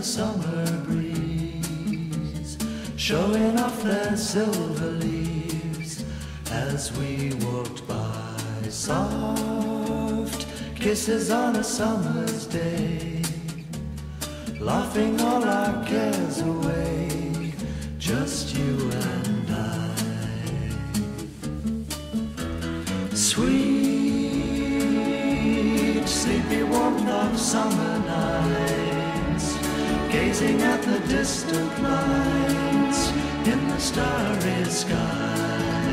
the summer breeze, showing off their silver leaves as we walked by. Soft kisses on a summer's day, laughing all our cares away, just you and I. Sweet, sleepy warmth of summer nights, gazing at the distant lights in the starry sky.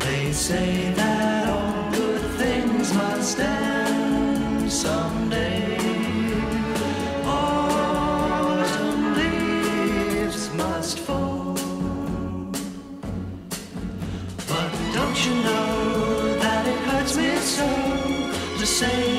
They say that all good things must end someday. Autumn leaves must fall. But don't you know that it hurts me so to say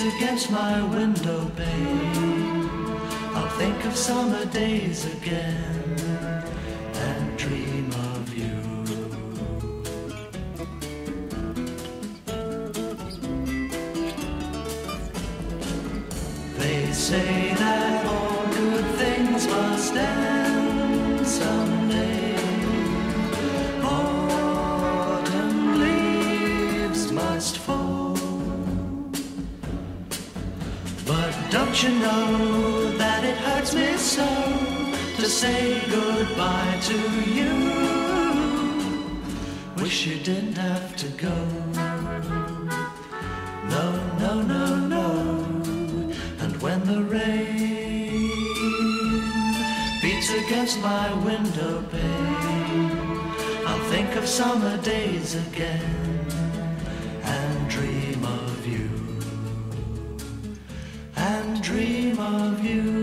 against my window pane, I'll think of summer days again and dream of you. They say that But don't you know that it hurts me so to say goodbye to you? Wish you didn't have to go. No, no, no, no. And when the rain beats against my window pane, I'll think of summer days again of you.